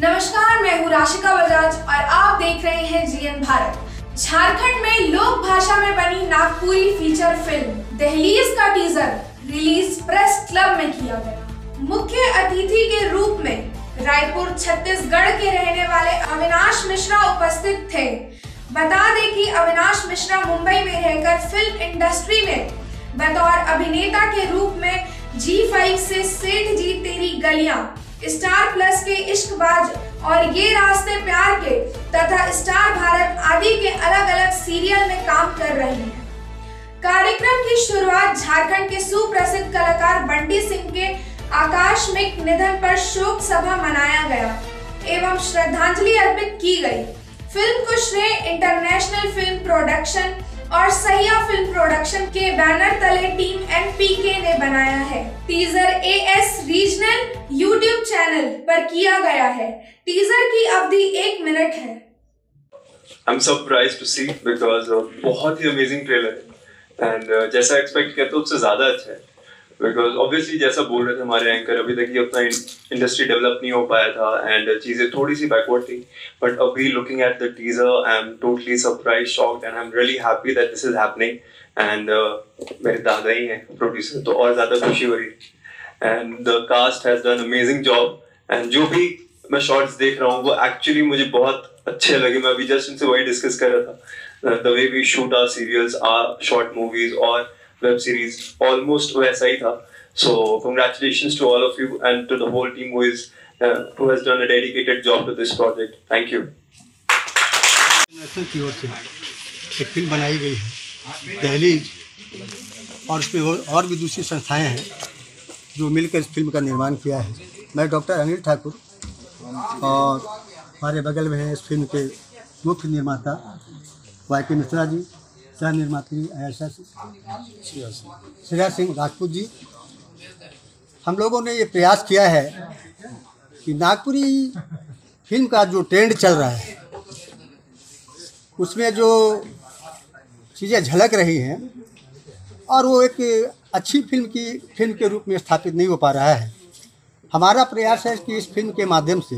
नमस्कार, मैं हूँ राशिका बजाज और आप देख रहे हैं जीएन भारत। झारखंड में लोक भाषा में बनी नागपुरी फीचर फ़िल्म दहलीज का टीजर रिलीज़ प्रेस क्लब में किया गया। मुख्य अतिथि के रूप में रायपुर, छत्तीसगढ़ के रहने वाले अविनाश मिश्रा उपस्थित थे। बता दें कि अविनाश मिश्रा मुंबई में रहकर फ़िल्म इंडस्ट्री में बतौर अभिनेता के रूप में जी फाइव से सेठ जी तेरी गलियाँ स्टार प्लस के इश्कबाज और ये रास्ते प्यार के तथा स्टार भारत आदि के अलग अलग सीरियल में काम कर रही हैं। कार्यक्रम की शुरुआत झारखंड के सुप्रसिद्ध कलाकार बंटी सिंह के आकस्मिक निधन पर शोक सभा मनाया गया एवं श्रद्धांजलि अर्पित की गई फ़िल्म को श्रेय इंटरनेशनल फ़िल्म प्रोडक्शन और सैया फ़िल्म प्रोडक्शन के बैनर तले टीम एनपीके ने बनाया है। Teaser A S regional YouTube channel पर किया गया है। टीजर की अवधि एक मिनट है। I'm surprised to see because uh, बहुत ही amazing trailer है। And uh, जैसा expect किया तो उससे ज़्यादा अच्छा है। Because obviously, जैसा बोल रहे थे हमारे एंकर अभी तक ये उतना इंडस्ट्री डेवलप नहीं हो पाया था एंड चीज़ें थोड़ी सी बैकवर्ड थी. बट अभी looking at the teaser I am totally surprise shocked and I am really happy that this is happening and मेरे दादा ही हैं प्रोड्यूसर तो और ज़्यादा खुशी हो रही and the cast has done amazing job and जो भी मैं शॉर्ट्स देख रहा हूँ, वो एक्चुअली मुझे बहुत अच्छे लगे. मैं अभी जस्ट उनसे वही डिस्कस कर रहा था. The way we shoot our serials are short movies और वेब सीरीज़ ऑलमोस्ट वैसा ही था so congratulations to all of you and to the whole team who is has done a dedicated job to this project. Thank you. National की ओर से एक film बनाई गई है, दहलीज, और उसमें और भी दूसरी संस्थाएँ हैं जो मिलकर इस फ़िल्म का निर्माण किया है। मैं डॉक्टर अनिल ठाकुर और हमारे बगल में हैं इस फ़िल्म के मुख्य निर्माता वाई के मिश्रा जी। सह निर्मात्री आयशा श्रेया सिंह राजपूत जी। हम लोगों ने ये प्रयास किया है कि नागपुरी फ़िल्म का जो ट्रेंड चल रहा है, उसमें जो चीज़ें झलक रही हैं, और वो एक अच्छी फ़िल्म की, फ़िल्म के रूप में स्थापित नहीं हो पा रहा है। हमारा प्रयास है कि इस फ़िल्म के माध्यम से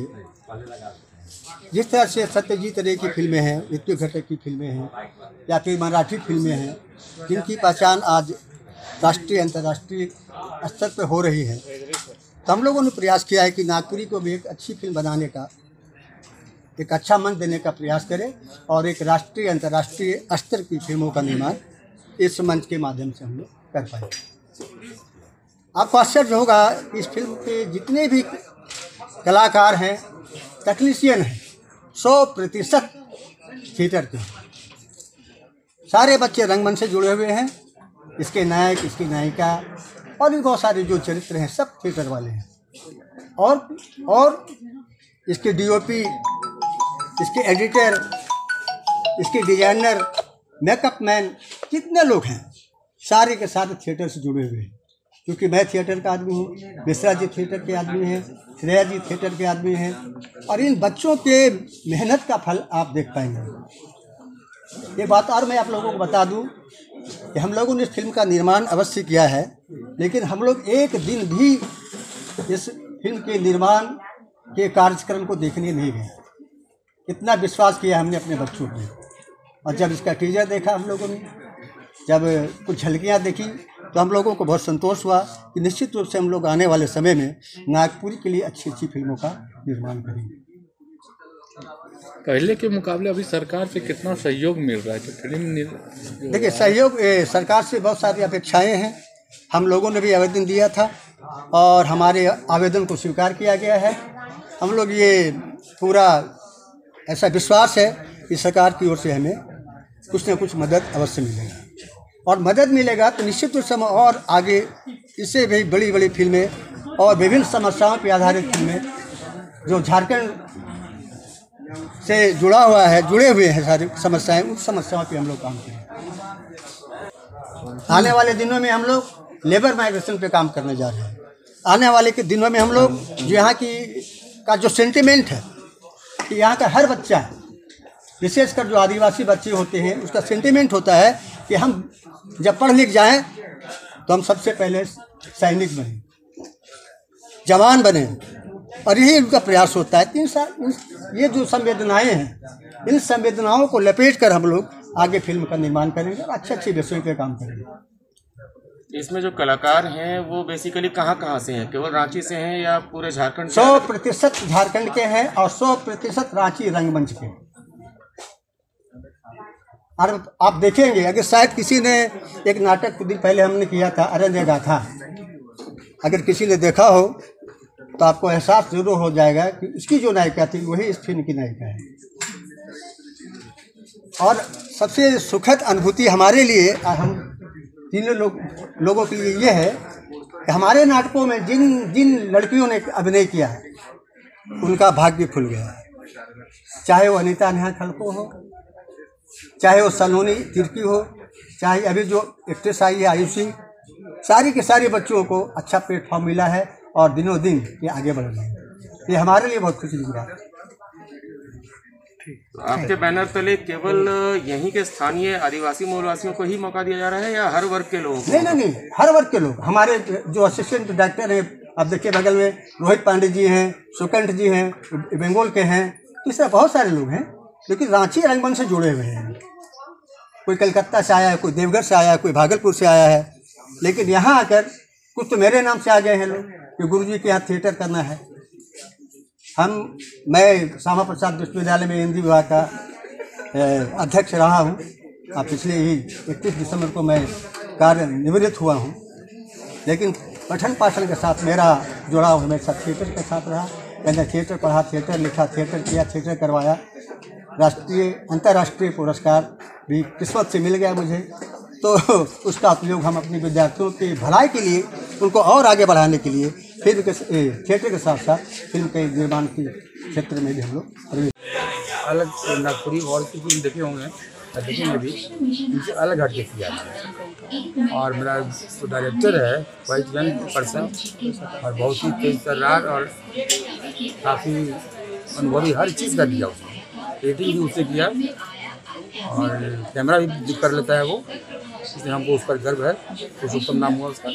जिस तरह से सत्यजीत रे की फ़िल्में हैं ऋतु घटक की फ़िल्में हैं, या फिर मराठी फ़िल्में हैं, जिनकी पहचान आज राष्ट्रीय, अंतर्राष्ट्रीय स्तर पर हो रही है। तो हम लोगों ने प्रयास किया है कि नागपुरी को भी एक अच्छी फ़िल्म बनाने का, एक अच्छा मंच देने का प्रयास करें और एक राष्ट्रीय, अंतर्राष्ट्रीय स्तर की फ़िल्मों का निर्माण इस मंच के माध्यम से हम लोग कर पाए आपको आश्चर्य होगा, इस फ़िल्म के जितने भी कलाकार हैं, टेक्नीशियन हैं सौ प्रतिशत थिएटर के। सारे बच्चे रंगमंच से जुड़े हुए हैं। इसके नायक, इसकी नायिका और भी बहुत सारे जो चरित्र हैं, सब थिएटर वाले हैं। और और इसके डीओपी इसके एडिटर, इसके डिज़ाइनर, मेकअप मैन जितने लोग हैं, सारे के सारे थिएटर से जुड़े हुए हैं। क्योंकि मैं थिएटर का आदमी हूँ, मिश्रा जी थिएटर के आदमी हैं, श्रेया जी थिएटर के आदमी हैं, और इन बच्चों के मेहनत का फल आप देख पाएँगे। ये बात और मैं आप लोगों को बता दूँ कि हम लोगों ने इस फ़िल्म का निर्माण अवश्य किया है, लेकिन हम लोग एक दिन भी इस फ़िल्म के निर्माण के कार्यक्रम को देखने नहीं गए। इतना विश्वास किया हमने अपने बच्चों पर और जब इसका टीजर देखा हम लोगों ने, जब कुछ झलकियाँ देखी तो हम लोगों को बहुत संतोष हुआ कि निश्चित रूप से हम लोग आने वाले समय में नागपुरी के लिए अच्छी अच्छी फ़िल्मों का निर्माण करेंगे। पहले के मुकाबले अभी सरकार से कितना सहयोग मिल रहा है? तो फ़िल्म देखिए सहयोग सरकार से बहुत सारी अपेक्षाएँ हैं। हम लोगों ने भी आवेदन दिया था और हमारे आवेदन को स्वीकार किया गया है। हम लोग ये पूरा ऐसा विश्वास है कि सरकार की ओर से हमें कुछ ना कुछ मदद अवश्य मिलेगा। और मदद मिलेगा तो निश्चित रूप से और आगे इससे भी बड़ी बड़ी फ़िल्में और विभिन्न समस्याओं पर आधारित फ़िल्में जो झारखंड से जुड़ा हुआ है, जुड़े हुए हैं सारी समस्याएँ, उन समस्याओं पे हम लोग काम करें आने वाले दिनों में हम लोग लेबर माइग्रेशन पे काम करने जा रहे हैं। आने वाले के दिनों में हम लोग जो यहाँ की, का जो सेंटिमेंट है कि यहाँ का हर बच्चा, विशेषकर जो आदिवासी बच्चे होते हैं, उसका सेंटिमेंट होता है कि हम जब पढ़ लिख जाएँ तो हम सबसे पहले सैनिक बने जवान बने। और यही उनका प्रयास होता है। तीन साल ये जो संवेदनाएँ हैं इन संवेदनाओं को लपेट कर हम लोग आगे फ़िल्म का निर्माण करेंगे और अच्छे अच्छे विषयों पर काम करेंगे। इसमें जो कलाकार हैं वो बेसिकली कहाँ कहाँ से हैं? केवल रांची से हैं या पूरे झारखंड सौ प्रतिशत झारखंड के हैं और सौ प्रतिशत रांची रंगमंच के हैं। और आप देखेंगे, अगर शायद किसी ने एक नाटक कुछ दिन पहले हमने किया था, अरण्य गाथा अगर किसी ने देखा हो तो आपको एहसास ज़रूर हो जाएगा कि उसकी जो नायिका थी, वही इस फ़िल्म की नायिका है। और सबसे सुखद अनुभूति हमारे लिए हम तीनों लोग, लोगों के लिए ये है कि हमारे नाटकों में जिन जिन लड़कियों ने अभिनय किया है, उनका भाग्य खुल गया है। चाहे वो अनिता नेहा खड़को हो चाहे वो सलोनी तिर्की हो चाहे अभी जो एक्ट्रेस आई है आयुषी सारी के सारे बच्चों को अच्छा प्लेटफॉर्म मिला है और दिनों दिन ये आगे बढ़ रहे हैं। ये हमारे लिए बहुत खुशी की बात है। आपके बैनर तले केवल यहीं के स्थानीय आदिवासी मूलवासियों को ही मौका दिया जा रहा है या हर वर्ग के लोगों को? नहीं नहीं नहीं हर वर्ग के लोग। हमारे जो असिस्टेंट डायरेक्टर हैं आप देखिए बगल में रोहित पांडे जी हैं सुकंठ जी हैं बंगाल के हैं इस तरह बहुत सारे लोग हैं। लेकिन रांची रंगमंच से जुड़े हुए हैं। कोई कलकत्ता से आया है, कोई देवघर से आया है, कोई भागलपुर से आया है। लेकिन यहाँ आकर कुछ तो मेरे नाम से आ गए हैं लोग, कि गुरु जी के यहाँ थिएटर करना है। हम, मैं श्यामा प्रसाद विश्वविद्यालय में हिंदी विभाग का अध्यक्ष रहा हूँ। पिछले ही इकतीस दिसंबर को मैं कार्य निवृत्त हुआ हूँ। लेकिन पठन पाठन के साथ मेरा जुड़ाव हमेशा थिएटर के साथ रहा। मैंने थिएटर पढ़ा थिएटर लिखा थिएटर किया थिएटर करवाया। राष्ट्रीय, अंतर्राष्ट्रीय पुरस्कार भी किस्मत से मिल गया मुझे। तो उसका उपयोग हम अपने विद्यार्थियों की भलाई के लिए, उनको और आगे बढ़ाने के लिए फ़िल्म के थिएटर के साथ साथ फ़िल्म के निर्माण के क्षेत्र में भी हम लोग अलग नागपुरी और की फ़िल्म देखे होंगे देखेंगे भी, उनसे अलग हट के किया और मेरा जो डायरेक्टर है, वाइस यंग पर्सन, और बहुत ही तेज तर्रार और काफ़ी अनुभवी हर चीज़ का दिया उसने। एडिटिंग भी उससे किया। और कैमरा भी कर लेता है वो। इसलिए हमको उस पर गर्व है। पुरुषोत्तम नाम हुआ उसका।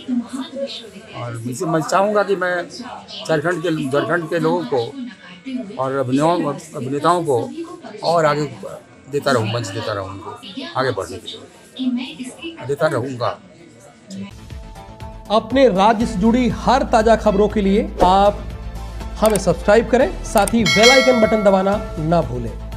और इसे मैं चाहूँगा कि मैं झारखंड के झारखंड के लोगों को और अभिनयों, अभिनेताओं को और आगे देता रहूँ, मंच देता रहूँ उनको, आगे बढ़ने के लिए। देता रहूँगा। अपने राज्य से जुड़ी हर ताज़ा खबरों के लिए आप हमें सब्सक्राइब करें, साथ ही बेल आइकन बटन दबाना ना भूलें।